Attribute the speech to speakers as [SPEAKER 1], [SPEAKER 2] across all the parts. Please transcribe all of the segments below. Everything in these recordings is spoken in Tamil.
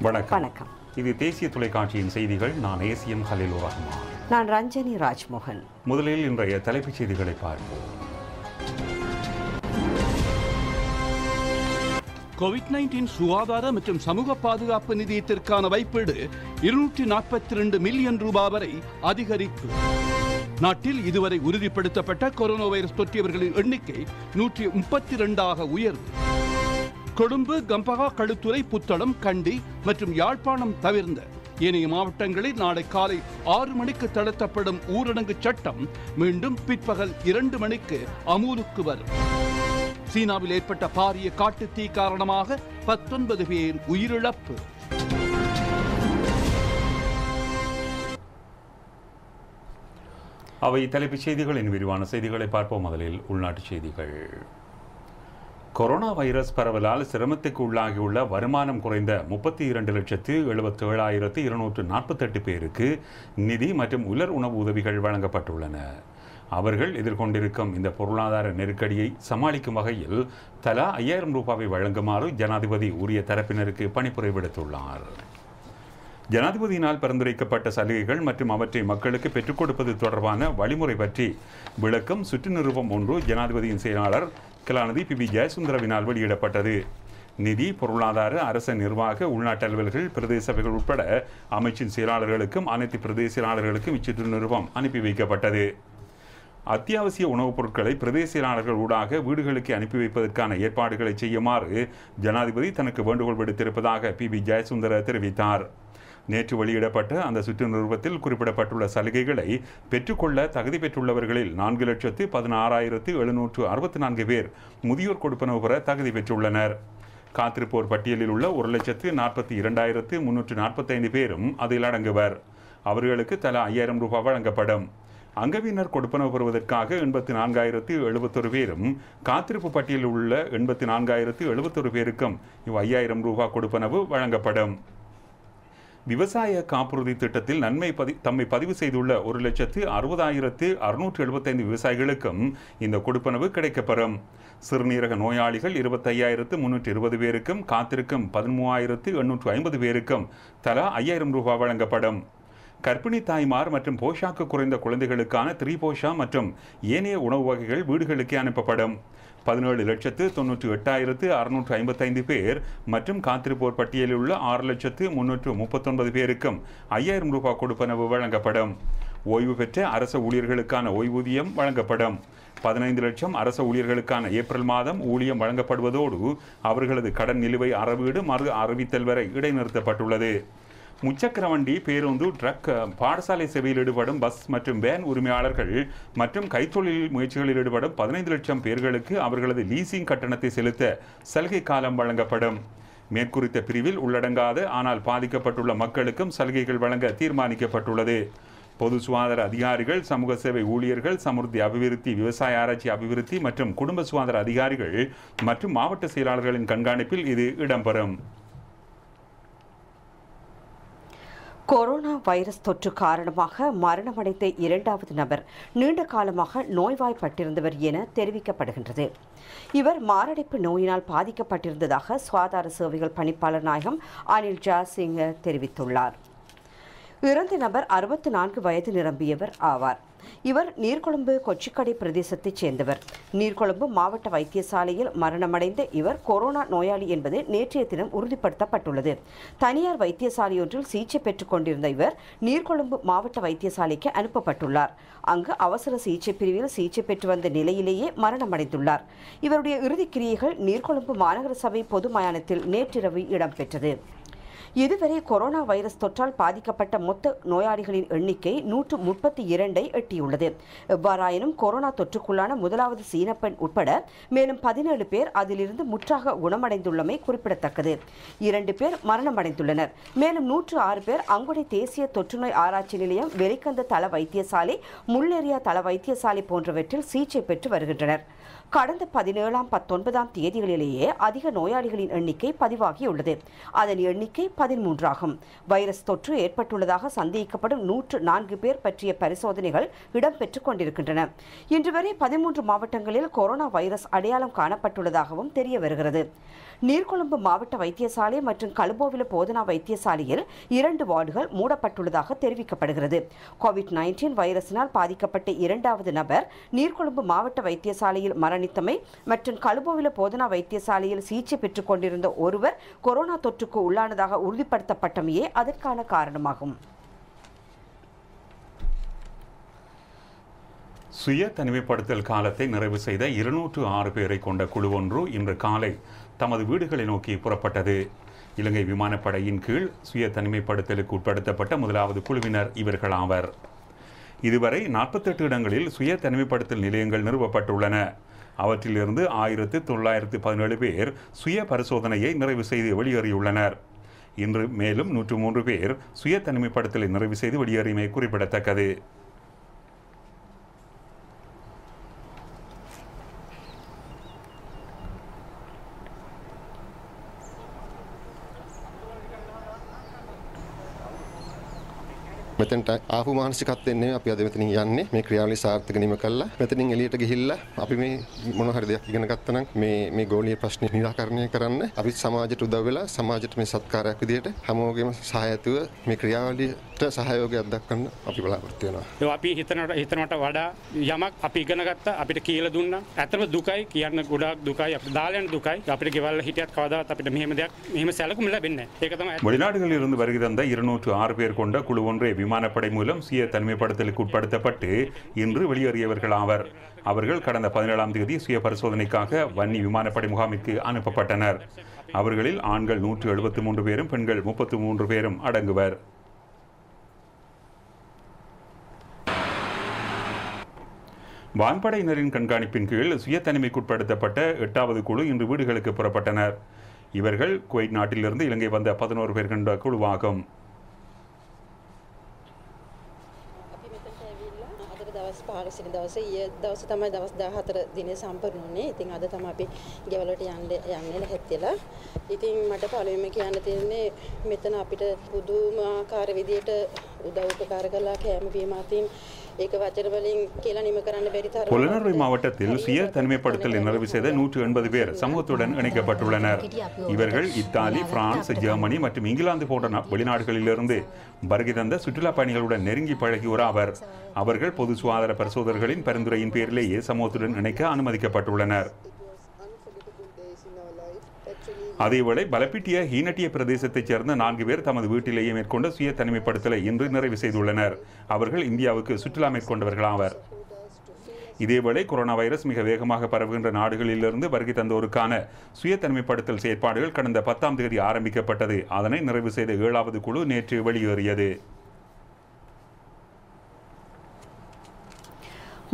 [SPEAKER 1] வணக்கம்.
[SPEAKER 2] வணக்கம்.
[SPEAKER 1] இது தேசிய தொலைக்காட்சியின் செய்திகள். நான் ஏசிஎம் ஹலிலுர் ரஹ்மான்.
[SPEAKER 2] நான் ரஞ்சனி ராஜ்மோகன்.
[SPEAKER 1] முதலில் இன்றைய தலைப்புச் செய்திகளை பார்ப்போம்.
[SPEAKER 3] கோவிட் நைன்டீன் சுகாதார மற்றும் சமூக பாதுகாப்பு நிதியத்திற்கான வைப்பீடு இருநூற்றி நாற்பத்தி ரெண்டு மில்லியன் ரூபாய் வரை அதிகரிப்பு. நாட்டில் இதுவரை உறுதிப்படுத்தப்பட்ட கொரோனா வைரஸ் தொற்றியவர்களின் எண்ணிக்கை நூற்றி முப்பத்தி இரண்டாக உயர்வு கொழும்பு கம்பகா களுத்துறை புத்தளம் கண்டி மற்றும் யாழ்ப்பாணம் தவிர்ந்த ஏனைய மாவட்டங்களில் நாளை காலை ஆறு மணிக்கு தளர்த்தப்படும் ஊரடங்கு சட்டம் மீண்டும் பிற்பகல் இரண்டு மணிக்கு அமூலுக்கு வரும். சீனாவில் ஏற்பட்ட பாரிய காட்டு தீ காரணமாக பத்தொன்பது பேர் உயிரிழப்பு.
[SPEAKER 1] அவை தலைப்புச் செய்திகளின் விரிவான செய்திகளை பார்ப்போம். முதலில் உள்நாட்டு செய்திகள். கொரோனா வைரஸ் பரவலால் சிரமத்துக்கு உள்ளாகியுள்ள வருமானம் குறைந்த முப்பத்தி இரண்டு லட்சத்து எழுபத்தி ஏழாயிரத்து இருநூற்று நாற்பத்தெட்டு பேருக்கு நிதி மற்றும் உலர் உணவு உதவிகள் வழங்கப்பட்டுள்ளன. அவர்கள் எதிர்கொண்டிருக்கும் இந்த பொருளாதார நெருக்கடியை சமாளிக்கும் வகையில் தலா ஐயாயிரம் ரூபாவை வழங்குமாறு ஜனாதிபதி உரிய தரப்பினருக்கு பணிப்புரை விடுத்துள்ளார். ஜனாதிபதியினால் பரிந்துரைக்கப்பட்ட சலுகைகள் மற்றும் அவற்றை மக்களுக்கு பெற்றுக் கொடுப்பது தொடர்பான வழிமுறை பற்றி விளக்கம் சுற்றுநிருபம் ஒன்று ஜனாதிபதியின் செயலாளர் கலாநிதி பி பி ஜெயசுந்தரவினால் வெளியிடப்பட்டது. நிதி பொருளாதார அரச நிர்வாக உள்நாட்டு அலுவல்கள் பிரதேச சபைகள் உட்பட அமைச்சின் செயலாளர்களுக்கும் அனைத்து பிரதேச செயலாளர்களுக்கும் இச்சுற்று நிறுவம் அனுப்பி வைக்கப்பட்டது. அத்தியாவசிய உணவுப் பொருட்களை பிரதேச செயலாளர்கள் ஊடாக வீடுகளுக்கு அனுப்பி வைப்பதற்கான ஏற்பாடுகளை செய்யுமாறு ஜனாதிபதி தனக்கு வேண்டுகோள் விடுத்திருப்பதாக பி. பி ஜெயசுந்தர தெரிவித்தார். நேற்று வெளியிடப்பட்ட அந்த சுற்று நிறுவத்தில் குறிப்பிடப்பட்டுள்ள சலுகைகளை பெற்றுக்கொள்ள தகுதி பெற்றுள்ளவர்களில் நான்கு லட்சத்து பதினாறாயிரத்து எழுநூற்று அறுபத்தி நான்கு பேர் முதியோர் கொடுப்பனவு பெற தகுதி பெற்றுள்ளனர். காத்திருப்போர் பட்டியலில் உள்ள ஒரு லட்சத்து நாற்பத்தி இரண்டாயிரத்து முன்னூற்று நாற்பத்தைந்து பேரும் அதில் அடங்குவர். அவர்களுக்கு தலா ஐயாயிரம் ரூபாய் வழங்கப்படும். அங்கவினர் கொடுப்பனவு பெறுவதற்காக எண்பத்தி நான்காயிரத்து எழுபத்தொரு பேரும் காத்திருப்பு பட்டியலில் உள்ள எண்பத்தி நான்காயிரத்து எழுபத்தொரு பேருக்கும் இவ் ஐயாயிரம் ரூபாய் கொடுப்பனவு வழங்கப்படும். விவசாய காப்புறுதி திட்டத்தில் நன்மை பதி தம்மை பதிவு செய்துள்ள ஒரு லட்சத்து அறுபதாயிரத்து அறுநூற்று எழுபத்தைந்து விவசாயிகளுக்கும் இந்த கொடுப்பனவு கிடைக்கப்பெறும். சிறுநீரக நோயாளிகள் இருபத்தையாயிரத்து முன்னூற்றி இருபது பேருக்கும் காத்திருக்கும் பதிமூவாயிரத்து எண்ணூற்று ஐம்பது பேருக்கும் தலா ஐயாயிரம் ரூபாய் வழங்கப்படும். கர்ப்பிணி தாய்மார் மற்றும் போஷாக்கு குறைந்த குழந்தைகளுக்கான திரிபோஷா மற்றும் ஏனைய உணவு வகைகள் வீடுகளுக்கே அனுப்பப்படும். பதினேழு லட்சத்து தொன்னூற்றி எட்டாயிரத்து அறுநூற்று ஐம்பத்தைந்து பேர் மற்றும் காத்திருப்போர் பட்டியலில் உள்ள ஆறு லட்சத்து முன்னூற்று முப்பத்தொன்பது பேருக்கும் ஐயாயிரம் ரூபாய் கொடுப்பனவு வழங்கப்படும். ஓய்வு பெற்ற அரச ஊழியர்களுக்கான ஓய்வூதியம் வழங்கப்படும். பதினைந்து லட்சம் அரச ஊழியர்களுக்கான ஏப்ரல் மாதம் ஊழியம் வழங்கப்படுவதோடு அவர்களது கடன் நிலுவை அறவீடு மறு அறிவித்தல் வரை இடைநிறுத்தப்பட்டுள்ளது. முச்சக்கர வண்டி பேருந்து ட்ரக் பாடசாலை சேவையில் ஈடுபடும் பஸ் மற்றும் வேன் உரிமையாளர்கள் மற்றும் கைத்தொழில் முயற்சிகளில் ஈடுபடும் பதினைந்து லட்சம் பேர்களுக்கு அவர்களது லீசிங் கட்டணத்தை செலுத்த சலுகை காலம் வழங்கப்படும். மேற்குறித்த பிரிவில் உள்ளடங்காத ஆனால் பாதிக்கப்பட்டுள்ள மக்களுக்கும் சலுகைகள் வழங்க தீர்மானிக்கப்பட்டுள்ளது. பொது சுகாதார அதிகாரிகள் சமூக சேவை ஊழியர்கள் சமுர்த்தி அபிவிருத்தி விவசாய ஆராய்ச்சி அபிவிருத்தி மற்றும் குடும்ப சுகாதார அதிகாரிகள் மற்றும் மாவட்ட செயலாளர்களின் கண்காணிப்பில் இது இடம்பெறும்.
[SPEAKER 2] கொரோனா வைரஸ் தொற்று காரணமாக மரணமடைந்த இரண்டாவது நபர் நீண்ட காலமாக நோய்வாய்ப்பட்டிருந்தவர் என தெரிவிக்கப்படுகின்றது. இவர் மாரடைப்பு நோயினால் பாதிக்கப்பட்டிருந்ததாக சுகாதார சேவைகள் பணிப்பாளர் நாயகம் அனில் ஜாசிங் தெரிவித்துள்ளார். இறந்த நபர் அறுபத்தி நான்கு வயது நிரம்பியவர் ஆவார். இவர் நீர்கொழும்பு கொச்சிக்கடை பிரதேசத்தைச் சேர்ந்தவர். நீர்கொழும்பு மாவட்ட வைத்தியசாலையில் மரணமடைந்த இவர் கொரோனா நோயாளி என்பது நேற்றைய தினம் உறுதிப்படுத்தப்பட்டுள்ளது. தனியார் வைத்தியசாலையொன்றில் சிகிச்சை பெற்றுக் கொண்டிருந்த இவர் நீர்கொழும்பு மாவட்ட வைத்தியசாலைக்கு அனுப்பப்பட்டுள்ளார். அங்கு அவசர சிகிச்சை பிரிவில் சிகிச்சை பெற்று வந்த நிலையிலேயே மரணமடைந்துள்ளார். இவருடைய இறுதிக் கிரியைகள் நீர்கொழும்பு மாநகர சபை பொது மயானத்தில் நேற்றிரவு இடம்பெற்றது. இதுவரை கொரோனா வைரஸ் தொற்றால் பாதிக்கப்பட்ட மொத்த நோயாளிகளின் எண்ணிக்கை நூற்று முப்பத்தி இரண்டை எட்டியுள்ளது. எவ்வாறாயினும் கொரோனா தொற்றுக்குள்ளான முதலாவது சீன பெண் உட்பட மேலும் பதினேழு பேர் அதிலிருந்து முற்றாக குணமடைந்துள்ளமை குறிப்பிடத்தக்கது. இரண்டு பேர் மரணமடைந்துள்ளனர். மேலும் நூற்று ஆறு பேர் அங்குடை தேசிய தொற்றுநோய் ஆராய்ச்சி நிலையம் வெறிக்கந்த தள வைத்தியசாலை முள்ளேரியா தள வைத்தியசாலை போன்றவற்றில் சிகிச்சை பெற்று வருகின்றனர். கடந்த பதினேழாம் பத்தொன்பதாம் தேதிகளிலேயே அதிக நோயாளிகளின் எண்ணிக்கை பதிவாகியுள்ளது. அதன் எண்ணிக்கை பதிமூன்றாகும். வைரஸ் தொற்று ஏற்பட்டுள்ளதாக சந்தேகிக்கப்படும் நூற்று நான்கு பேர் பற்றிய பரிசோதனைகள் இடம்பெற்றுக் கொண்டிருக்கின்றன. இன்று வரை பதிமூன்று மாவட்டங்களில் கொரோனா வைரஸ் அடையாளம் காணப்பட்டுள்ளதாகவும் தெரிய வருகிறது நீர்கொழும்பு மாவட்ட வைத்தியசாலை மற்றும் கலுபோவில போதனா வைத்தியசாலையில் இரண்டு வார்டுகள் மூடப்பட்டுள்ளதாக தெரிவிக்கப்படுகிறது. கோவிட் நைன்டீன் வைரஸினால் பாதிக்கப்பட்ட இரண்டாவது நபர் நீர்கொழும்பு மாவட்ட வைத்தியசாலையில் மரணித்தமை மற்றும் கலுபோவில போதனா வைத்தியசாலையில் சிகிச்சை பெற்றுக் கொண்டிருந்த ஒருவர் கொரோனா தொற்றுக்கு உள்ளானதாக உறுதிப்படுத்தப்பட்டமையே அதற்கான காரணமாகும்.
[SPEAKER 1] சுய தனிமைப்படுத்தல் காலத்தை நிறைவு செய்த இருநூற்று ஆறு பேரை கொண்ட குழு ஒன்று இன்று காலை தமது வீடுகளை நோக்கி புறப்பட்டது. இலங்கை விமானப்படையின் கீழ் சுய தனிமைப்படுத்தலுக்கு உட்படுத்தப்பட்ட முதலாவது குழுவினர் இவர்கள் ஆவர். இதுவரை நாற்பத்தெட்டு இடங்களில் சுய தனிமைப்படுத்தல் நிலையங்கள் நிறுவப்பட்டுள்ளன. அவற்றிலிருந்து ஆயிரத்து தொள்ளாயிரத்து பதினேழு பேர் சுய பரிசோதனையை நிறைவு செய்து வெளியேறியுள்ளனர். இன்று மேலும் நூற்று மூன்று பேர் சுய தனிமைப்படுத்தலை நிறைவு செய்து வெளியேறியமை குறிப்பிடத்தக்கது.
[SPEAKER 4] මෙතෙන්ට ආපු මානසිකත්වයෙන් නෙමෙයි අපි අද මෙතනින් යන්නේ මේ ක්‍රියාවලිය සාර්ථක නිම කළා මෙතනින් එළියට ගිහිල්ලා අපි මේ මොන හරි දෙයක් ඉගෙන ගත්තා නම් මේ මේ ගෝලීය ප්‍රශ්න නිරාකරණය කරන්න අපි සමාජයට උදව් වෙලා සමාජයට මේ සත්කාරයක් විදිහට හැමෝගෙම සහායතුව මේ ක්‍රියාවලියට සහයෝගයක් දක්වන්න අපි බලාපොරොත්තු වෙනවා.
[SPEAKER 5] අපි හිතනට හිතනට වඩා යමක් අපි ඉගෙන ගත්තා අපිට කියලා දුන්නා. ඇත්තම දුකයි කියන්න ගොඩාක් දුකයි අපිට දාලා යන දුකයි. අපිට ගෙවල් හිටියත් කවදාවත් අපිට මෙහෙම දෙයක් මෙහෙම සැලකුම් ලැබෙන්නේ නැහැ. ඒක තමයි.
[SPEAKER 1] வெளிநாடுகளில் இருந்து வருகிற அந்த இருநூற்று ஆறு பேர் கொண்ட குழு ஒன்றை விமான விமானப்படை மூலம் சுய தனிமைப்படுத்தலுக்கு உட்படுத்தப்பட்டு இன்று வெளியேறியவர்கள் ஆவர். அவர்கள் கடந்த பதினேழாம் தேதி சுய பரிசோதனைக்காக வன்னி விமானப்படை முகாமிற்கு அனுப்பப்பட்டனர். அவர்களில் ஆண்கள் நூற்று எழுபத்தி மூன்று பேரும் பெண்கள் முப்பத்தி மூன்று பேரும் அடங்குவர். வான்படையினரின் கண்காணிப்பின் கீழ் சுய தனிமைக்குட்படுத்தப்பட்ட எட்டாவது குழு இன்று வீடுகளுக்கு புறப்பட்டனர். இவர்கள் குவைட் நாட்டிலிருந்து இலங்கை வந்த பதினோரு பேர் கொண்ட குழுவாகும்.
[SPEAKER 6] අදට දවස් 15 වෙනි දවසේ ඊයේ දවසේ තමයි දවස් 14 දිනේ සම්පූර්ණ වුණේ. ඉතින් අද තමයි අපි ගෙවලට යන්න යන්නේ ලැහැත්තිලා. ඉතින් මට පළවෙනිම කියන්න තියෙන්නේ මෙතන අපිට පුදුමාකාර විදියට උදව් උපකාර කළා කෑම බීම අතින්
[SPEAKER 1] புலனர்வை மாவட்டத்தில் சுய தனிமைப்படுத்தல் நிறைவு செய்த நூற்று எண்பது பேர் சமூகத்துடன் இணைக்கப்பட்டுள்ளனர். இவர்கள் இத்தாலி பிரான்ஸ் ஜெர்மனி மற்றும் இங்கிலாந்து போன்ற வெளிநாடுகளிலிருந்து வருகை தந்த சுற்றுலா பயணிகளுடன் நெருங்கி பழகியோர் அவர் அவர்கள் பொது சுகாதார பரிசோதகர்களின் பரிந்துரையின் பேரிலேயே சமூகத்துடன் இணைக்க அனுமதிக்கப்பட்டுள்ளனர். அதேவேளை பலப்பிட்டிய ஹீனட்டிய பிரதேசத்தைச் சேர்ந்த நான்கு பேர் தமது வீட்டிலேயே மேற்கொண்ட சுய தனிமைப்படுத்தலை இன்று நிறைவு செய்துள்ளனர். அவர்கள் இந்தியாவுக்கு சுற்றுலா மேற்கொண்டவர்களாவர். இதேவேளை கொரோனா வைரஸ் மிக வேகமாக பரவுகின்ற நாடுகளிலிருந்து வருகை தந்தோருக்கான சுய தனிமைப்படுத்தல் செயற்பாடுகள் கடந்த பத்தாம் தேதி ஆரம்பிக்கப்பட்டது. அதனை நிறைவு செய்த ஏழாவது குழு நேற்று வெளியேறியது.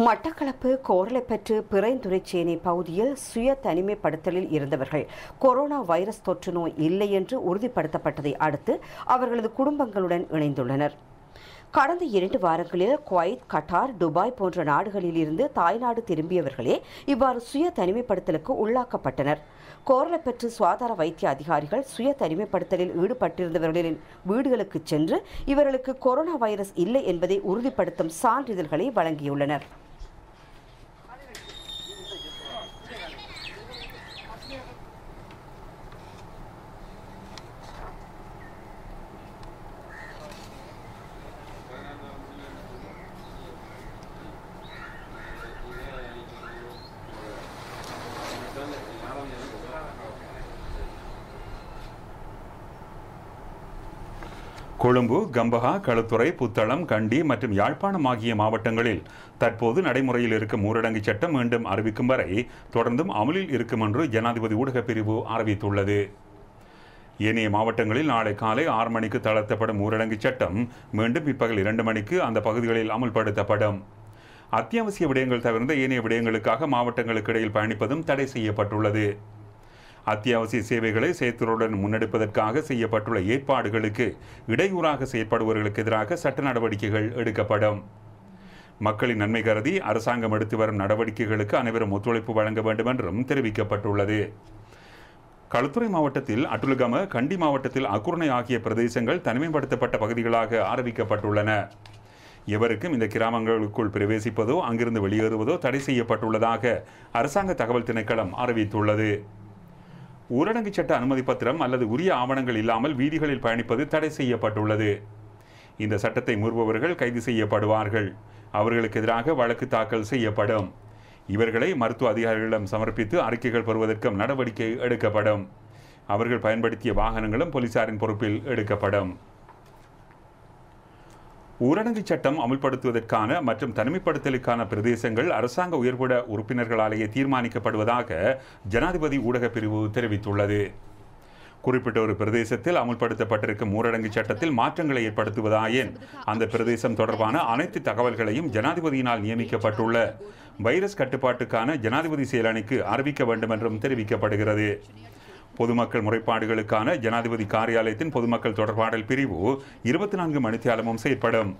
[SPEAKER 2] மட்டக்களப்பு கோரளைப்பற்று பிறைந்துரைச்சேனை பகுதியில் சுய தனிமைப்படுத்தலில் இருந்தவர்கள் கொரோனா வைரஸ் தொற்று நோய் இல்லை என்று உறுதிப்படுத்தப்பட்டதை அடுத்து அவர்களது குடும்பங்களுடன் இணைந்துள்ளனர். கடந்த இரண்டு வாரங்களில் குவைத் கட்டார் துபாய் போன்ற நாடுகளில் இருந்து தாய்நாடு திரும்பியவர்களே இவ்வாறு சுய தனிமைப்படுத்தலுக்கு உள்ளாக்கப்பட்டனர். கோரளைப்பற்று சுகாதார வைத்திய அதிகாரிகள் சுய தனிமைப்படுத்தலில் ஈடுபட்டிருந்தவர்களின் வீடுகளுக்கு சென்று இவர்களுக்கு கொரோனா வைரஸ் இல்லை என்பதை உறுதிப்படுத்தும் சான்றிதழ்களை வழங்கியுள்ளனர்.
[SPEAKER 1] கொழும்பு கம்பஹா களுத்துறை புத்தளம் கண்டி மற்றும் யாழ்ப்பாணம் ஆகிய மாவட்டங்களில் தற்போது நடைமுறையில் இருக்கும் ஊரடங்கு சட்டம் மீண்டும் அறிவிக்கும் வரை தொடர்ந்தும் அமலில் இருக்கும் என்று ஜனாதிபதி ஊடகப் பிரிவு அறிவித்துள்ளது. ஏனைய மாவட்டங்களில் நாளை காலை ஆறு மணிக்கு தளர்த்தப்படும் ஊரடங்கு சட்டம் மீண்டும் பிற்பகல் இரண்டு மணிக்கு அந்த பகுதிகளில் அமுல்படுத்தப்படும். அத்தியாவசிய விடயங்கள் தவிர்ந்த ஏனைய விடயங்களுக்காக மாவட்டங்களுக்கு இடையில் பயணிப்பதும் தடை செய்யப்பட்டுள்ளது. அத்தியாவசிய சேவைகளை சேத்துருடன் முன்னெடுப்பதற்காக செய்யப்பட்டுள்ள ஏற்பாடுகளுக்கு இடையூறாக செயற்படுபவர்களுக்கு எதிராக சட்ட நடவடிக்கைகள் எடுக்கப்படும். மக்களின் நன்மை கருதி அரசாங்கம் எடுத்து வரும் நடவடிக்கைகளுக்கு அனைவரும் ஒத்துழைப்பு வழங்க வேண்டும் என்றும் தெரிவிக்கப்பட்டுள்ளது. களுத்துறை மாவட்டத்தில் அட்டுலுகம கண்டி மாவட்டத்தில் அக்குரணை ஆகிய பிரதேசங்கள் தனிமைப்படுத்தப்பட்ட பகுதிகளாக அறிவிக்கப்பட்டுள்ளன எவருக்கும் இந்த கிராமங்களுக்குள் பிரவேசிப்பதோ அங்கிருந்து வெளியேறுவதோ தடை செய்யப்பட்டுள்ளதாக அரசாங்க தகவல் திணைக்களம் அறிவித்துள்ளது. ஊரடங்கு சட்ட அனுமதி பத்திரம் அல்லது உரிய ஆவணங்கள் இல்லாமல் வீதிகளில் பயணிப்பது தடை செய்யப்பட்டுள்ளது. இந்த சட்டத்தை முறுபவர்கள் கைது செய்யப்படுவார்கள். அவர்களுக்கு எதிராக வழக்கு தாக்கல் செய்யப்படும். இவர்களை மருத்துவ அதிகாரிகளிடம் சமர்ப்பித்து அறிக்கைகள் பெறுவதற்கும் நடவடிக்கை எடுக்கப்படும். அவர்கள் பயன்படுத்திய வாகனங்களும் போலீசாரின் பொறுப்பில் எடுக்கப்படும். ஊரடங்கு சட்டம் அமுல்படுத்துவதற்கான மற்றும் தனிமைப்படுத்தலுக்கான பிரதேசங்கள் அரசாங்க உயர்பட உறுப்பினர்களாலேயே தீர்மானிக்கப்படுவதாக ஜனாதிபதி ஊடகப் பிரிவு தெரிவித்துள்ளது. குறிப்பிட்ட ஒரு பிரதேசத்தில் அமுல்படுத்தப்பட்டிருக்கும் ஊரடங்கு சட்டத்தில் மாற்றங்களை ஏற்படுத்துவதாயின் அந்த பிரதேசம் தொடர்பான அனைத்து தகவல்களையும் ஜனாதிபதியினால் நியமிக்கப்பட்டுள்ள வைரஸ் கட்டுப்பாட்டுக்கான ஜனாதிபதி செயலணிக்கு அறிவிக்க வேண்டும் என்றும் தெரிவிக்கப்படுகிறது. பொதுமக்கள் முறைப்பாடுகளுக்கான ஜனாதிபதி காரியாலயத்தின் பொதுமக்கள் தொடர்பாடல் பிரிவு இருபத்தி நான்கு மணித்தியாலமும் செயற்படும்.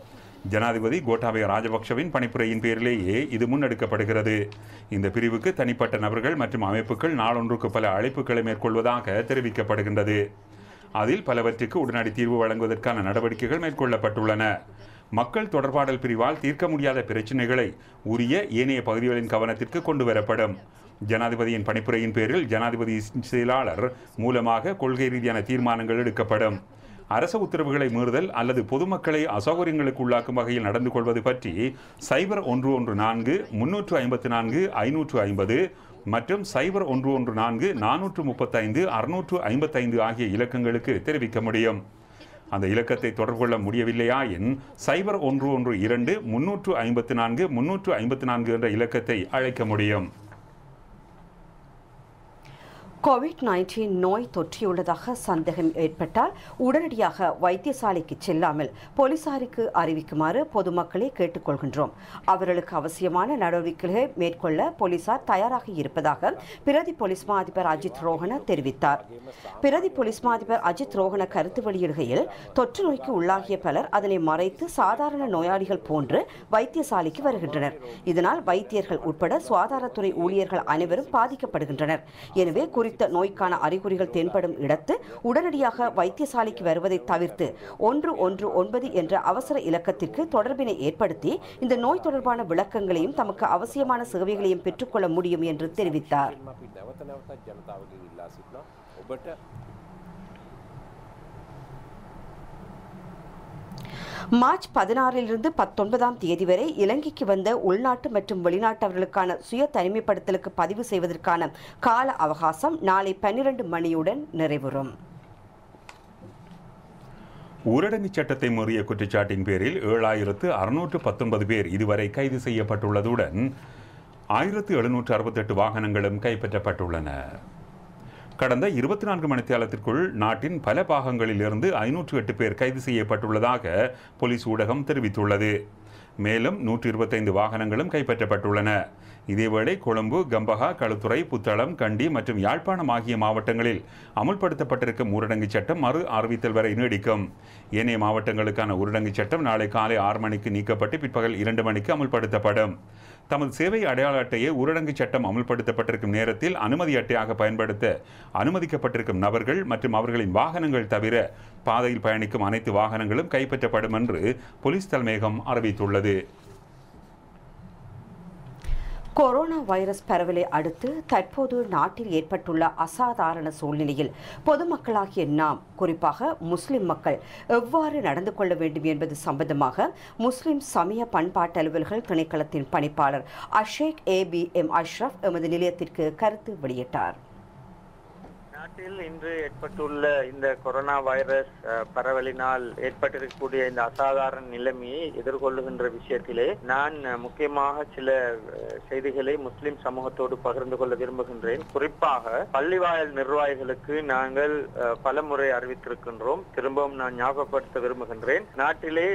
[SPEAKER 1] ஜனாதிபதி கோட்டாபய ராஜபக்ஷவின் பணிப்புரையின் பேரிலேயே இது முன்னெடுக்கப்படுகிறது. இந்த பிரிவுக்கு தனிப்பட்ட நபர்கள் மற்றும் அமைப்புகள் நாளொன்றுக்கு பல அழைப்புகளை மேற்கொள்வதாக தெரிவிக்கப்படுகின்றது. அதில் பலவற்றுக்கு உடனடி தீர்வு வழங்குவதற்கான நடவடிக்கைகள் மேற்கொள்ளப்பட்டுள்ளன. மக்கள் தொடர்பாடல் பிரிவால் தீர்க்க முடியாத பிரச்சினைகளை உரிய ஏனைய பகுதிகளின் கவனத்திற்கு கொண்டு வரப்படும் ஜனாதிபதியின் பணிப்புரையின் பேரில் ஜனாதிபதி செயலாளர் மூலமாக கொள்கை ரீதியான தீர்மானங்கள் எடுக்கப்படும். அரச உத்தரவுகளை மீறுதல் அல்லது பொதுமக்களை அசௌகரியங்களுக்கு உள்ளாக்கும் வகையில் நடந்து கொள்வது பற்றி சைபர் ஒன்று ஒன்று நான்கு முன்னூற்று ஐம்பத்து நான்கு ஐநூற்று ஐம்பது மற்றும் சைபர் ஒன்று ஒன்று நான்கு நானூற்று முப்பத்தைந்து அறுநூற்று ஐம்பத்தைந்து ஆகிய இலக்கங்களுக்கு தெரிவிக்க முடியும். அந்த இலக்கத்தை தொடர்பு கொள்ள முடியவில்லையாயின் சைபர் ஒன்று ஒன்று இரண்டு முன்னூற்று ஐம்பத்து நான்கு முன்னூற்று ஐம்பத்து நான்கு என்ற இலக்கத்தை அழைக்க முடியும்.
[SPEAKER 2] கோவிட் நைன்டீன் நோய் தொற்றியுள்ளதாக சந்தேகம் ஏற்பட்டால் உடனடியாக வைத்தியசாலைக்கு செல்லாமல் போலீசாருக்கு அறிவிக்குமாறு பொதுமக்களை கேட்டுக்கொள்கின்றோம். அவர்களுக்கு அவசியமான நடவடிக்கைகளை மேற்கொள்ள போலீசார் தயாராக இருப்பதாக பிரதி போலீஸ் மா அதிபர் அஜித் ரோஹன தெரிவித்தார். பிரதி போலீஸ் மா அதிபர் அஜித் ரோஹன கருத்து வெளியிடுகையில் தொற்று நோய்க்கு உள்ளாகிய பலர் அதனை மறைத்து சாதாரண நோயாளிகள் போன்று வைத்தியசாலைக்கு வருகின்றனர். இதனால் வைத்தியர்கள் உட்பட சுகாதாரத்துறை ஊழியர்கள் அனைவரும் பாதிக்கப்படுகின்றனர். எனவே குறித்த நோய்க்கான அறிகுறிகள் தென்படும் இடத்து உடனடியாக வைத்தியசாலைக்கு வருவதை தவிர்த்து ஒன்று ஒன்று ஒன்பது என்ற அவசர இலக்கத்திற்கு தொடர்பினை ஏற்படுத்தி இந்த நோய் தொடர்பான விளக்கங்களையும் தமக்கு அவசியமான சேவைகளையும் பெற்றுக்கொள்ள முடியும் என்று தெரிவித்தார் மார்ச் பதினாறிலிருந்து பத்தொன்பதாம் தேதி வரை இலங்கைக்கு வந்த உள்நாட்டு மற்றும் வெளிநாட்டவர்களுக்கான சுய தனிமைப்படுத்தலுக்கு பதிவு செய்வதற்கான கால அவகாசம் நாளை பன்னிரண்டு மணியுடன் நிறைவுறும்.
[SPEAKER 1] ஊரடங்கு சட்டத்தை மீறிய குற்றச்சாட்டின் பேரில் ஏழாயிரத்து அறுநூற்று பத்தொன்பது பேர் இதுவரை கைது செய்யப்பட்டுள்ளதுடன் ஆயிரத்து எழுநூற்று அறுபத்தெட்டு வாகனங்களும் கைப்பற்றப்பட்டுள்ளன. கடந்த இருபத்தி நான்கு மணித்தியாலத்திற்குள் நாட்டின் பல பாகங்களிலிருந்து ஐநூற்று எட்டு பேர் கைது செய்யப்பட்டுள்ளதாக போலீஸ் ஊடகம் தெரிவித்துள்ளது. மேலும் நூற்றி இருபத்தைந்து வாகனங்களும் கைப்பற்றப்பட்டுள்ளன. இதேவேளை கொழும்பு கம்பஹா களுத்துறை புத்தளம் கண்டி மற்றும் யாழ்ப்பாணம் ஆகிய மாவட்டங்களில் அமுல்படுத்தப்பட்டிருக்கும் ஊரடங்கு சட்டம் மறு அறிவித்தல் வரை நீடிக்கும். ஏனைய மாவட்டங்களுக்கான ஊரடங்கு சட்டம் நாளை காலை ஆறு மணிக்கு நீக்கப்பட்டு பிற்பகல் இரண்டு மணிக்கு அமுல்படுத்தப்படும். தமது சேவை அடையாள அட்டையை ஊரடங்கு சட்டம் அமுல்படுத்தப்பட்டிருக்கும் நேரத்தில் அனுமதி அட்டையாக பயன்படுத்த அனுமதிக்கப்பட்டிருக்கும் நபர்கள் மற்றும் அவர்களின் வாகனங்கள் தவிர பாதையில் பயணிக்கும் அனைத்து வாகனங்களும் கைப்பற்றப்படும் என்று போலீஸ் தலைமையகம் அறிவித்துள்ளது.
[SPEAKER 2] கொரோனா வைரஸ் பரவலை அடுத்து தற்போது நாட்டில் ஏற்பட்டுள்ள அசாதாரண சூழ்நிலையில் பொதுமக்களாகிய நாம் குறிப்பாக முஸ்லிம் மக்கள் எவ்வாறு நடந்து கொள்ள வேண்டும் என்பது சம்பந்தமாக முஸ்லிம் சமய பண்பாட்டு அலுவல்கள் திணைக்களத்தின் பணிப்பாளர் Ashek A B M Ashraf எமது நிலையத்திற்கு கருத்து வெளியிட்டார்.
[SPEAKER 7] நாட்டில் இன்று ஏற்பட்டுள்ள இந்த கொரோனா வைரஸ் பரவலினால் ஏற்பட்டிருக்கக்கூடிய இந்த அசாதாரண நிலைமையை எதிர்கொள்ளுகின்ற விஷயத்திலே நான் முக்கியமாக சில செய்திகளை முஸ்லிம் சமூகத்தோடு பகிர்ந்து கொள்ள விரும்புகின்றேன். குறிப்பாக பள்ளிவாயல் நிர்வாகிகளுக்கு நாங்கள் பல பலமுறை அறிவித்திருக்கின்றோம். திரும்பவும் நான் ஞாபகப்படுத்த விரும்புகின்றேன். நாட்டிலே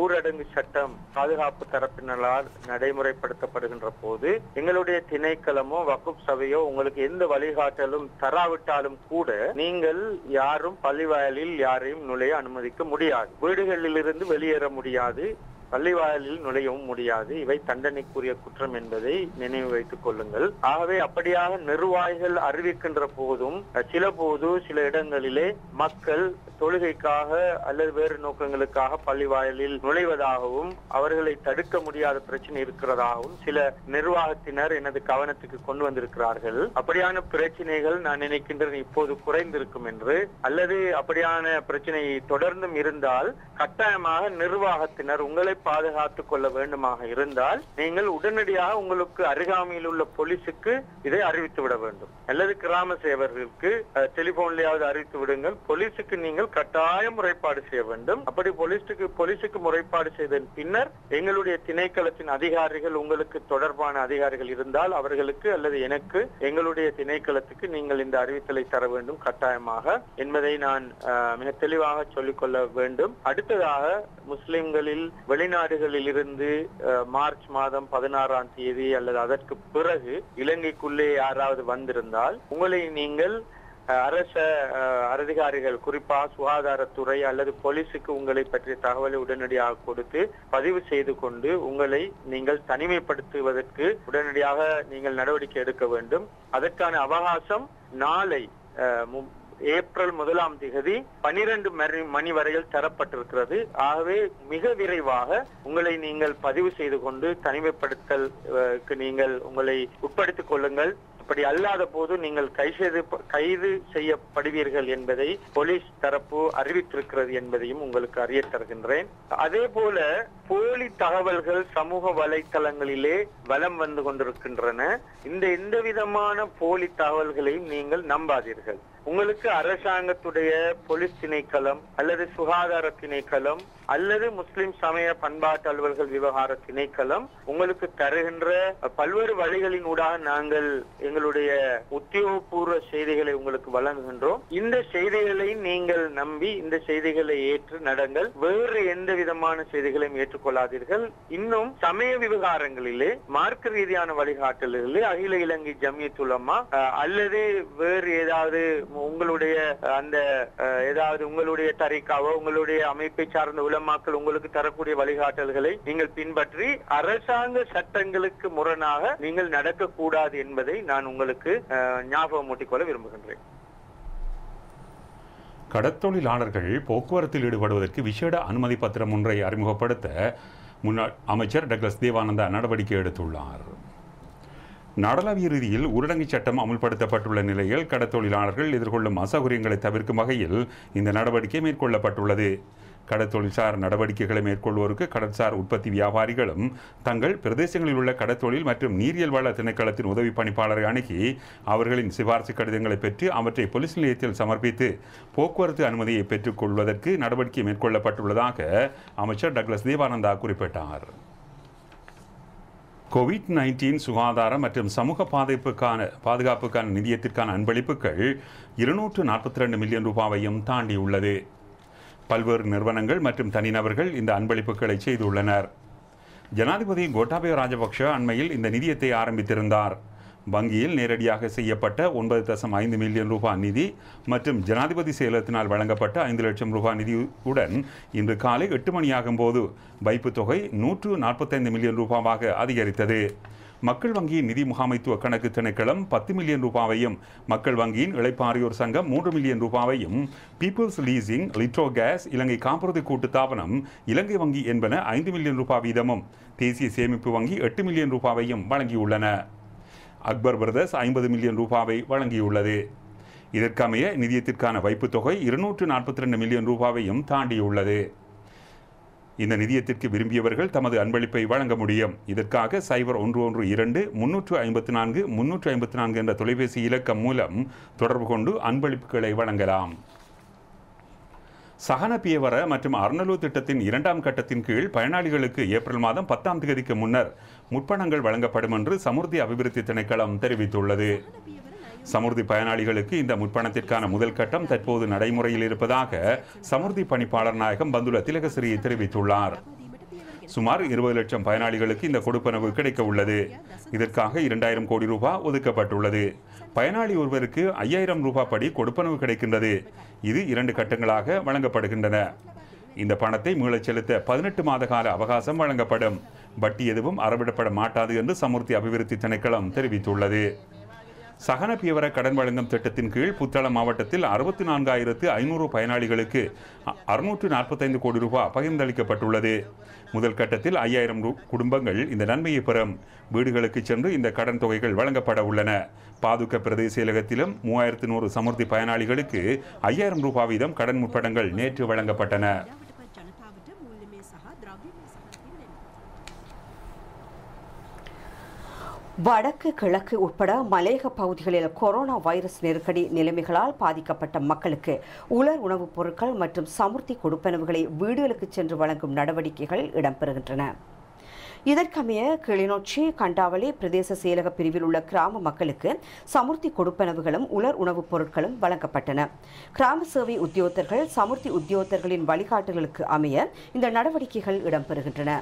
[SPEAKER 7] ஊரடங்கு சட்டம் பாதுகாப்பு தரப்பினரால் நடைமுறைப்படுத்தப்படுகின்ற போது எங்களுடைய திணைக்களமோ வகுப் சபையோ உங்களுக்கு எந்த வழிகாட்டலும் தர தராவிட்டாலும் கூட நீங்கள் யாரும் பள்ளிவாயலில் யாரையும் நுழைய அனுமதிக்க முடியாது. வீடுகளிலிருந்து வெளியேற முடியாது. பள்ளிவாயலில் நுழையவும் முடியாது. இவை தண்டனைக்குரிய குற்றம் என்பதை நினைவு வைத்துக் கொள்ளுங்கள். ஆகவே அப்படியாக நிர்வாகிகள் அறிவிக்கின்ற போதும் சில போது சில இடங்களிலே மக்கள் தொழுகைக்காக அல்லது வேறு நோக்கங்களுக்காக பள்ளிவாயலில் நுழைவதாகவும் அவர்களை தடுக்க முடியாத பிரச்சனை இருக்கிறதாகவும் சில நிர்வாகத்தினர் எனது கவனத்துக்கு கொண்டு வந்திருக்கிறார்கள். அப்படியான பிரச்சனைகள் நான் நினைக்கின்றேன் இப்போது குறைந்திருக்கும் என்று. அல்லது அப்படியான பிரச்சனை தொடர்ந்தும் இருந்தால் கட்டாயமாக நிர்வாகத்தினர் உங்களை பாதுகாத்துக் கொள்ள வேண்டுமாக இருந்தால் நீங்கள் உடனடியாக உங்களுக்கு அருகாமையில் உள்ள போலீசுக்கு இதை அறிவித்து விட வேண்டும். அல்லது கிராம சேவர்களுக்கு டெலிபோன்லயாவது அறிவித்து விடுங்கள். போலீசுக்கு நீங்கள் கட்டாயம் முறைப்பாடு செய்ய வேண்டும். அப்படி போலீஸுக்கு போலீசுக்கு முறைப்பாடு செய்ததன் பின்னர் எங்களுடைய திணைக்களத்தின் அதிகாரிகள் உங்களுக்கு தொடர்பான அதிகாரிகள் இருந்தால் அவர்களுக்கு அல்லது எனக்கு எங்களுடைய திணைக்களத்துக்கு நீங்கள் இந்த அறிவித்தலை தர வேண்டும் கட்டாயமாக. என்பதை நான் மிக தெளிவாக சொல்லிக்கொள்ள வேண்டும். அடுத்ததாக முஸ்லிம்களில் வெளி இருந்து மார்ச் மாதம் பதினாறாம் தேதி அல்லது அதற்கு பிறகு இலங்கைக்குள்ளே யாராவது வந்திருந்தால் உங்களை நீங்கள் அரச அதிகாரிகள் குறிப்பாக சுகாதாரத்துறை அல்லது போலீஸுக்கு உங்களை பற்றிய தகவலை உடனடியாக கொடுத்து பதிவு செய்து கொண்டு உங்களை நீங்கள் தனிமைப்படுத்துவதற்கு உடனடியாக நீங்கள் நடவடிக்கை எடுக்க வேண்டும். அதற்கான அவகாசம் நாளை ஏப்ரல் முதலாம் திகதி பனிரெண்டு மணி வரையில் தரப்பட்டிருக்கிறது. ஆகவே மிக விரைவாக உங்களை நீங்கள் பதிவு செய்து கொண்டு தனிமைப்படுத்தல் நீங்கள் உங்களை உட்படுத்திக் கொள்ளுங்கள். அப்படி அல்லாத போது நீங்கள் கை செய்து கைது செய்யப்படுவீர்கள் என்பதை போலீஸ் தரப்பு அறிவித்திருக்கிறது என்பதையும் உங்களுக்கு அறிய தருகின்றேன். அதே போல போலி தகவல்கள் சமூக வலைத்தளங்களிலே வலம் வந்து கொண்டிருக்கின்றன. இந்த எந்த விதமான போலி தகவல்களையும் நீங்கள் நம்பாதீர்கள். உங்களுக்கு அரசாங்கத்துடைய போலீஸ் திணைக்களம் அல்லது சுகாதார திணைக்களம் அல்லது முஸ்லிம் சமய பண்பாட்டு அலுவல்கள் விவகார திணைக்களம் உங்களுக்கு தருகின்ற பல்வேறு வழிகளின் ஊடாக நாங்கள் எங்களுடைய உத்தியோகபூர்வ செய்திகளை உங்களுக்கு வழங்குகின்றோம். இந்த செய்திகளை நீங்கள் நம்பி இந்த செய்திகளை ஏற்று நடங்கள். வேறு எந்த விதமான செய்திகளையும் ஏற்றுக்கொள்ளாதீர்கள். இன்னும் சமய விவகாரங்களிலே மார்க்க ரீதியான வழிகாட்டல்களிலே அகில இலங்கை ஜமியத் அல்லது வேறு ஏதாவது உங்களுடைய அந்த ஏதாவது உங்களுடைய தரிக்காவோ உங்களுடைய அமைப்பை சார்ந்த உலமாக்கள் உங்களுக்கு தரக்கூடிய வழிகாட்டல்களை நீங்கள் பின்பற்றி அரசாங்க சட்டங்களுக்கு முரணாக நீங்கள் நடக்கக்கூடாது என்பதை நான் உங்களுக்கு ஞாபகம் ஊட்டிக்கொள்ள விரும்புகின்றேன்.
[SPEAKER 1] கடத்தொழிலாளர்கள் போக்குவரத்தில் ஈடுபடுவதற்கு விசேட அனுமதி பத்திரம் ஒன்றை அறிமுகப்படுத்த முன்னாள் அமைச்சர் டக்ளஸ் தேவானந்தா நடவடிக்கை எடுத்துள்ளார். நாடளாவிய ரீதியில் ஊரடங்கு சட்டம் அமுல்படுத்தப்பட்டுள்ள நிலையில் கடத்தொழிலாளர்கள் எதிர்கொள்ளும் அசௌகரியங்களை தவிர்க்கும் வகையில் இந்த நடவடிக்கை மேற்கொள்ளப்பட்டுள்ளது. கடத்தொழில்சார் நடவடிக்கைகளை மேற்கொள்வோருக்கு கடற்சார் உற்பத்தி வியாபாரிகளும் தங்கள் பிரதேசங்களில் உள்ள கடத்தொழில் மற்றும் நீரியல் வள திணைக்களத்தின் உதவி பணிப்பாளரை அணுகி அவர்களின் சிபார்சு கடிதங்களை பெற்று அவற்றை போலீஸ் நிலையத்தில் சமர்ப்பித்து போக்குவரத்து அனுமதியை பெற்றுக்கொள்வதற்கு நடவடிக்கை மேற்கொள்ளப்பட்டுள்ளதாக அமைச்சர் டக்ளஸ் தேவானந்தா குறிப்பிட்டார். கோவிட் நைன்டீன் சுகாதார மற்றும் சமூக பாதிப்புக்கான பாதுகாப்புக்கான நிதியத்திற்கான அன்பளிப்புகள் இருநூற்று நாற்பத்தி ரெண்டு மில்லியன் ரூபாவையும் தாண்டியுள்ளது. பல்வேறு நிறுவனங்கள் மற்றும் தனிநபர்கள் இந்த அன்பளிப்புகளை செய்துள்ளனர். ஜனாதிபதி கோட்டாபய ராஜபக்ஷ அண்மையில் இந்த நிதியத்தை ஆரம்பித்திருந்தார். வங்கியில் நேரடியாக செய்யப்பட்ட ஒன்பது தசம் ஐந்து மில்லியன் ரூபாய் நிதி மற்றும் ஜனாதிபதி செயலகத்தினால் வழங்கப்பட்ட ஐந்து லட்சம் ரூபாய் நிதியுடன் இன்று காலை எட்டு மணியாகும் போது வைப்பு தொகை நூற்று நாற்பத்தைந்து மில்லியன் ரூபாவாக அதிகரித்தது. மக்கள் வங்கியின் நிதி முகாமைத்துவ கணக்கு திணைக்களம் பத்து மில்லியன் ரூபாவையும் மக்கள் வங்கியின் இளைப்பாரியோர் சங்கம் மூன்று மில்லியன் ரூபாவையும் பீப்புள்ஸ் லீசிங் லிட்ரோ கேஸ் இலங்கை காப்புறுதி கூட்டுத்தாபனம் இலங்கை வங்கி என்பன ஐந்து மில்லியன் ரூபாய் வீதமும் தேசிய சேமிப்பு வங்கி எட்டு மில்லியன் ரூபாவையும் வழங்கியுள்ளன. அக்பர் பிரதர்ஸ் ஐம்பது மில்லியன் ரூபாவை வழங்கியுள்ளது. இதற்கமைய நிதியத்திற்கான வைப்புத் தொகை இருநூற்று நாற்பத்தி ரெண்டு மில்லியன் ரூபாவையும் தாண்டியுள்ளது. இந்த நிதியத்திற்கு விரும்பியவர்கள் தமது அன்பளிப்பை வழங்க முடியும். இதற்காக சைபர் ஒன்று ஒன்று இரண்டு முன்னூற்று ஐம்பத்தி நான்கு முன்னூற்று ஐம்பத்தி நான்கு என்ற தொலைபேசி இலக்கம் மூலம் தொடர்பு கொண்டு அன்பளிப்புகளை வழங்கலாம். சகன பியவர மற்றும் அர்ணலு திட்டத்தின் இரண்டாம் கட்டத்தின் கீழ் பயனாளிகளுக்கு ஏப்ரல் மாதம் பத்தாம் தேதிக்கு முன்னர் முற்பணங்கள் வழங்கப்படும் என்று சமுர்த்தி அபிவிருத்தி திணைக்களம் தெரிவித்துள்ளது. சமுர்த்தி பயனாளிகளுக்கு இந்த முற்பணத்திற்கான முதல் கட்டம் தற்போது நடைமுறையில் இருப்பதாக சமுர்த்தி பணிப்பாளர் நாயகம் பந்துல திலகசிறி தெரிவித்துள்ளார். சுமார் இருபது லட்சம் பயனாளிகளுக்கு இந்த கொடுப்பனவு கிடைக்க உள்ளது இதற்காக இரண்டாயிரம் கோடி ரூபாய் ஒதுக்கப்பட்டுள்ளது. பயனாளி ஒருவருக்கு ஐயாயிரம் ரூபாய் படி கொடுப்பனவு கிடைக்கின்றது. இது இரண்டு கட்டங்களாக வழங்கப்படுகின்றன. இந்த பணத்தை மீளச் செலுத்த பதினெட்டு மாத கால அவகாசம் வழங்கப்படும். வட்டி எதுவும் அறவிடப்பட மாட்டாது என்று சமுர்த்தி அபிவிருத்தி திணைக்களம் தெரிவித்துள்ளது. சகன பியவர கடன் வழங்கும் திட்டத்தின் கீழ் புத்தளம் மாவட்டத்தில் அறுபத்தி நான்காயிரத்து ஐநூறு பயனாளிகளுக்கு அறுநூற்று நாற்பத்தைந்து கோடி ரூபாய் பகிர்ந்தளிக்கப்பட்டுள்ளது. முதல் கட்டத்தில் ஐயாயிரம் ரூ- குடும்பங்கள் இந்த நன்மையை பெறும். வீடுகளுக்கு சென்று இந்த கடன் தொகைகள் வழங்கப்பட உள்ளன. பாதுக்க பிரதேச செயலகத்திலும் மூவாயிரத்து நூறு சமுர்த்தி பயனாளிகளுக்கு ஐயாயிரம் ரூபாய் வீதம் கடன் முற்படங்கள் நேற்று வழங்கப்பட்டன.
[SPEAKER 2] வடக்கு கிழக்கு உட்பட மலையக பகுதிகளில் கொரோனா வைரஸ் நெருக்கடி நிலைமைகளால் பாதிக்கப்பட்ட மக்களுக்கு உலர் உணவுப் பொருட்கள் மற்றும் சமுர்த்தி கொடுப்பனவுகளை வீடுகளுக்கு சென்று வழங்கும் நடவடிக்கைகள் இடம்பெறுகின்றன. இதற்கமைய கிளிநொச்சி கண்டாவளி பிரதேச செயலக பிரிவில் உள்ள கிராம மக்களுக்கு சமுர்த்தி கொடுப்பனவுகளும் உலர் உணவுப் பொருட்களும் வழங்கப்பட்டன. கிராம சேவை உத்தியோகத்தர்கள் சமுர்த்தி உத்தியோகத்தர்களின் வழிகாட்டுதலுக்கு அமைய இந்த நடவடிக்கைகள் இடம்பெறுகின்றன.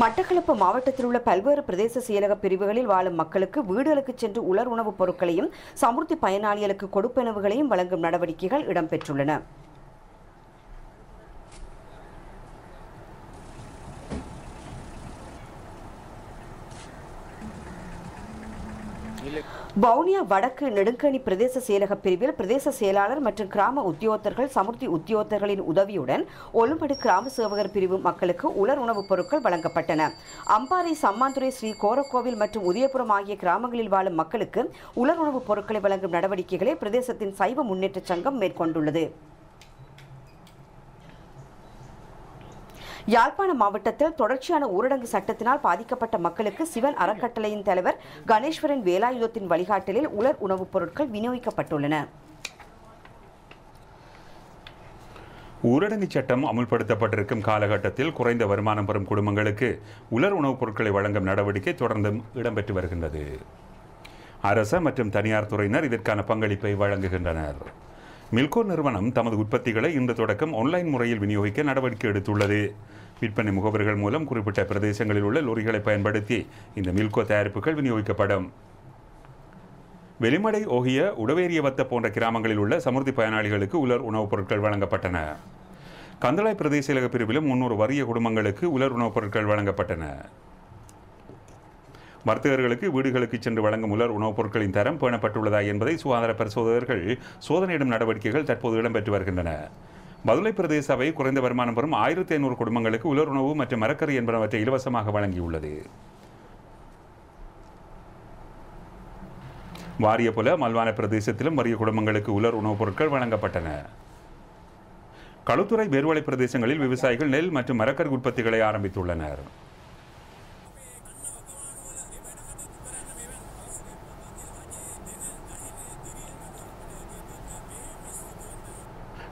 [SPEAKER 2] மட்டக்களப்பு மாவட்டத்தில் உள்ள பல்வேறு பிரதேச செயலக பிரிவுகளில் வாழும் மக்களுக்கு வீடுகளுக்கு சென்று உலர் உணவுப் பொருட்களையும் சமுர்த்தி பயனாளிகளுக்கு கொடுப்பனவுகளையும் வழங்கும் நடவடிக்கைகள் இடம்பெற்றுள்ளன. வவுனியா வடக்கு நெடுங்கணி பிரதேச செயலக பிரிவில் பிரதேச செயலாளர் மற்றும் கிராம உத்தியோகத்தர்கள் சமுர்த்தி உத்தியோகத்தர்களின் உதவியுடன் ஒலும்படு கிராம சேவகர் பிரிவு மக்களுக்கு உலர் உணவுப் பொருட்கள் வழங்கப்பட்டன. அம்பாறை சம்மாந்துறை ஸ்ரீ கோரக்கோவில் மற்றும் உதயபுரம் ஆகிய கிராமங்களில் வாழும் மக்களுக்கு உலர் உணவுப் பொருட்களை வழங்கும் நடவடிக்கைகளை பிரதேசத்தின் சைவ முன்னேற்ற சங்கம் மேற்கொண்டுள்ளது. யாழ்ப்பாண மாவட்டத்தில் தொடர்ச்சியான ஊரடங்கு சட்டத்தினால் பாதிக்கப்பட்ட மக்களுக்கு சிவன் அறக்கட்டளையின் தலைவர் கணேஸ்வரன் வேலாயுதத்தின் வழிகாட்டலில் உலர் உணவுப் பொருட்கள் விநியோகிக்கப்பட்டுள்ளன.
[SPEAKER 1] ஊரடங்கு சட்டம் அமுல்படுத்தப்பட்டிருக்கும் காலகட்டத்தில் குறைந்த வருமானம் பெறும் குடும்பங்களுக்கு உலர் உணவுப் பொருட்களை வழங்கும் நடவடிக்கை தொடர்ந்தும் இடம்பெற்று வருகின்றது. அரச மற்றும் தனியார் துறையினர் இதற்கான பங்களிப்பை வழங்குகின்றனர். மில்கோ நிறுவனம் தமது உற்பத்திகளை இன்று தொடக்கம் ஆன்லைன் முறையில் விநியோகிக்க நடவடிக்கை எடுத்துள்ளது. விற்பனை முகவர்கள் மூலம் குறிப்பிட்ட பிரதேசங்களில் உள்ள லொரிகளை பயன்படுத்தி இந்த மில்கோ தயாரிப்புகள் விநியோகிக்கப்படும். வெளிமடை ஓகிய உடவேரியவத்த போன்ற கிராமங்களில் உள்ள சமுர்த்தி பயனாளிகளுக்கு உலர் உணவுப் பொருட்கள் வழங்கப்பட்டன. கந்தளாய் பிரதேச செயலக பிரிவிலும் முன்னூறு வறிய குடும்பங்களுக்கு உலர் உணவுப் பொருட்கள் வழங்கப்பட்டன. வர்த்தகர்களுக்கு வீடுகளுக்கு சென்று வழங்கும் உலர் உணவுப் பொருட்களின் தரம் பேணப்பட்டுள்ளதா என்பதை சுகாதார பரிசோதகர்கள் சோதனையிடும் நடவடிக்கைகள் தற்போது இடம்பெற்று வருகின்றன. மதுரை பிரதேச சபை குறைந்த வருமானம் பெறும் ஆயிரத்தி ஐநூறு குடும்பங்களுக்கு உலர் உணவு மற்றும் மரக்கறி என்பனவற்றை இலவசமாக வழங்கியுள்ளது. வாரிய போல மல்வான பிரதேசத்திலும் வறிய குடும்பங்களுக்கு உலர் உணவுப் பொருட்கள் வழங்கப்பட்டன. களுத்துறை வேர்வலை பிரதேசங்களில் விவசாயிகள் நெல் மற்றும் மரக்கறி உற்பத்திகளை ஆரம்பித்துள்ளனர்.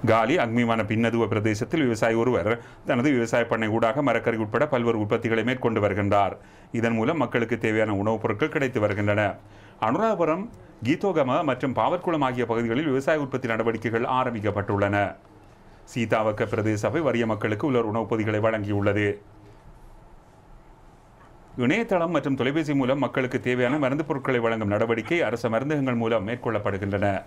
[SPEAKER 1] காலி அக்மிமான பின்னதுவ பிரதேசத்தில் விவசாயி ஒருவர் தனது விவசாய பண்ணை ஊடாக மரக்கறி உட்பட பல்வேறு உற்பத்திகளை மேற்கொண்டு வருகின்றார். இதன் மூலம் மக்களுக்கு தேவையான உணவுப் பொருட்கள் கிடைத்து வருகின்றன. அனுராபுரம் கீதோகம மற்றும் பாவற்குளம் ஆகிய பகுதிகளில் விவசாய உற்பத்தி நடவடிக்கைகள் ஆரம்பிக்கப்பட்டுள்ளன. சீதாவக்க பிரதேச சபை வறிய மக்களுக்கு உலர் உணவுப் பொதிகளை வழங்கியுள்ளது. இணையதளம் மற்றும் தொலைபேசி மூலம் மக்களுக்கு தேவையான மருந்து பொருட்களை வழங்கும் நடவடிக்கை அரசு மருந்தகங்கள் மூலம் மேற்கொள்ளப்படுகின்றன.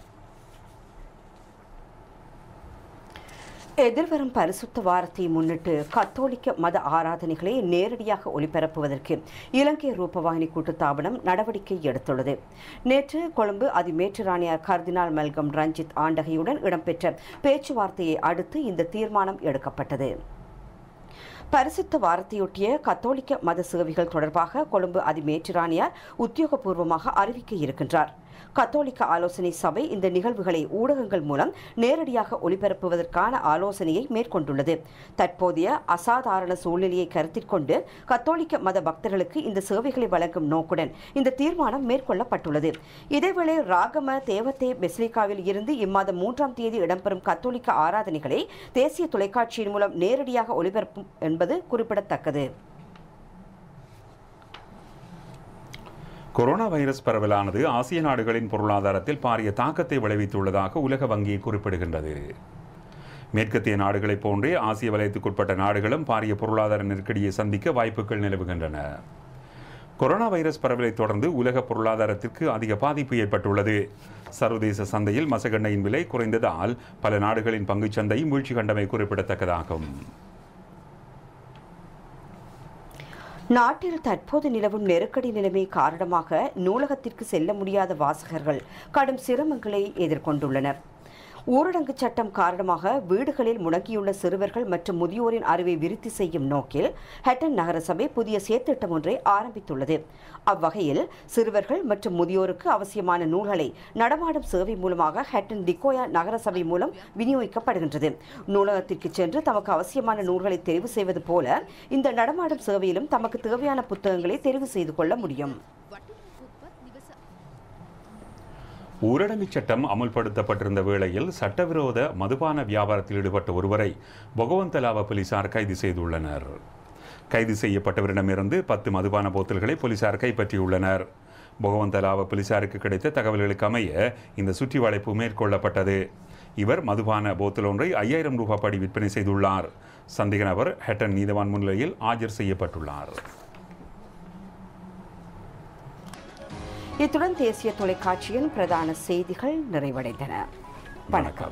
[SPEAKER 2] எதிர்வரும் பரிசுத்த வாரத்தை முன்னிட்டு கத்தோலிக்க மத ஆராதனைகளை நேரடியாக ஒளிபரப்புவதற்கு இலங்கை ரூபவாகினி கூட்டுத்தாபனம் நடவடிக்கை எடுத்துள்ளது. நேற்று கொழும்பு அதிமேற்றுராணியார் கர்தினால் மல்கம் ரஞ்சித் ஆண்டகையுடன் இடம்பெற்ற பேச்சுவார்த்தையை அடுத்து இந்த தீர்மானம் எடுக்கப்பட்டது. பரிசுத்த வாரத்தையொட்டிய கத்தோலிக்க மத சேவைகள் தொடர்பாக கொழும்பு அதிமேற்றுராணியார் உத்தியோகபூர்வமாக அறிவிக்க இருக்கின்றார். கத்தோலிக்க ஆலோசனை சபை இந்த நிகழ்வுகளை ஊடகங்கள் மூலம் நேரடியாக ஒளிபரப்புவதற்கான ஆலோசனையை மேற்கொண்டுள்ளது. தற்போதைய அசாதாரண சூழ்நிலையை கருத்தில் கொண்டு கத்தோலிக்க மத பக்தர்களுக்கு இந்த சேவைகளை வழங்கும் நோக்குடன் இந்த தீர்மானம் மேற்கொள்ளப்பட்டுள்ளது. இதேவேளை ராகம தேவத்தே பெஸ்லிகாவில் இருந்து இம்மாதம் மூன்றாம் தேதி இடம்பெறும் கத்தோலிக்க ஆராதனைகளை தேசிய தொலைக்காட்சியின் மூலம் நேரடியாக ஒளிபரப்பும் என்பது குறிப்பிடத்தக்கது.
[SPEAKER 1] கொரோனா வைரஸ் பரவலானது ஆசிய நாடுகளின் பொருளாதாரத்தில் பாரிய தாக்கத்தை விளைவித்துள்ளதாக உலக வங்கி குறிப்பிடுகின்றது. மேற்கத்திய நாடுகளைப் போன்றே ஆசிய வலயத்துக்குட்பட்ட நாடுகளும் பாரிய பொருளாதார நெருக்கடியை சந்திக்க வாய்ப்புகள் நிலவுகின்றன. கொரோனா வைரஸ் பரவலை தொடர்ந்து உலக பொருளாதாரத்திற்கு அதிக பாதிப்பு ஏற்பட்டுள்ளது. சர்வதேச சந்தையில் மசகெண்ணையின் விலை குறைந்ததால் பல நாடுகளின் பங்குச் சந்தை வீழ்ச்சி கண்டமை குறிப்பிடத்தக்கதாகும்.
[SPEAKER 2] நாட்டில் தற்போது நிலவும் நெருக்கடி நிலைமை காரணமாக நூலகத்திற்கு செல்ல முடியாத வாசகர்கள் கடும் சிரமங்களை எதிர்கொண்டுள்ளனர். ஊரடங்கு சட்டம் காரணமாக வீடுகளில் முடங்கியுள்ள சிறுவர்கள் மற்றும் முதியோரின் அறிவை விருத்தி செய்யும் நோக்கில் ஹட்டன் நகரசபை புதிய சேத்திட்டம் ஒன்றை ஆரம்பித்துள்ளது. அவ்வகையில் சிறுவர்கள் மற்றும் முதியோருக்கு அவசியமான நூல்களை நடமாடும் சேவை மூலமாக ஹட்டன் டிகோயா நகரசபை மூலம் விநியோகிக்கப்படுகின்றது. நூலகத்திற்கு சென்று தமக்கு அவசியமான நூல்களை தெரிவு செய்வது போல இந்த நடமாடும் சேவையிலும் தமக்கு தேவையான புத்தகங்களை தெரிவு செய்து கொள்ள முடியும்.
[SPEAKER 1] ஊரடங்கு சட்டம் அமுல்படுத்தப்பட்டிருந்த வேளையில் சட்டவிரோத மதுபான வியாபாரத்தில் ஈடுபட்ட ஒருவரை பொகவந்தலாவ போலீசார் கைது செய்துள்ளனர். கைது செய்யப்பட்டவரிடமிருந்து பத்து மதுபான போத்தல்களை போலீசார் கைப்பற்றியுள்ளனர். பொகவந்தலாவ போலீசாருக்கு கிடைத்த தகவல்களுக்கு அமைய இந்த சுற்றி வளைப்பு மேற்கொள்ளப்பட்டது. இவர் மதுபான போத்தல் ஒன்றை ஐயாயிரம் ரூபாய் படி விற்பனை செய்துள்ளார். சந்தேக நபர் ஹெட்டன் நீதவான் முன்னிலையில் ஆஜர் செய்யப்பட்டுள்ளார்.
[SPEAKER 2] இத்துடன் தேசிய தொலைக்காட்சியின் பிரதான செய்திகள் நிறைவடைந்தன. வணக்கம்.